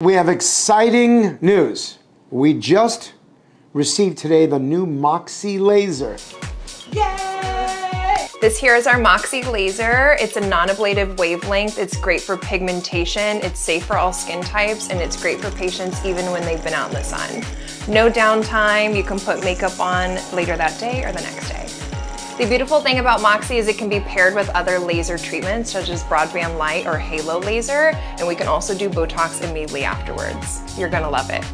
We have exciting news. We just received today the new Moxi laser. Yay! This here is our Moxi laser. It's a non-ablative wavelength. It's great for pigmentation. It's safe for all skin types and it's great for patients even when they've been out in the sun. No downtime. You can put makeup on later that day or the next day. The beautiful thing about Moxi is it can be paired with other laser treatments such as broadband light or halo laser, and we can also do Botox immediately afterwards. You're gonna love it.